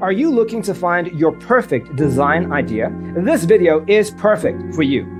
Are you looking to find your perfect design idea? This video is perfect for you.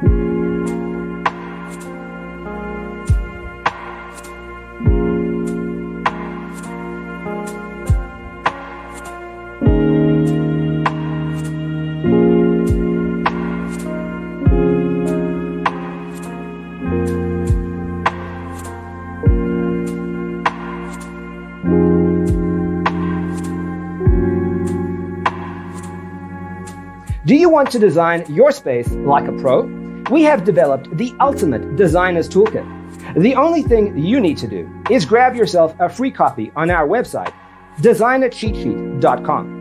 Do you want to design your space like a pro? We have developed the ultimate designer's toolkit. The only thing you need to do is grab yourself a free copy on our website, designercheatsheet.com.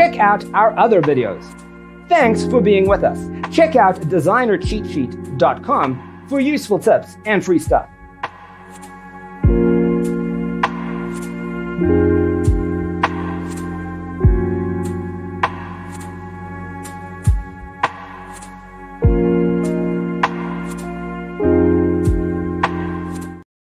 Check out our other videos. Thanks for being with us. Check out designercheatsheet.com for useful tips and free stuff.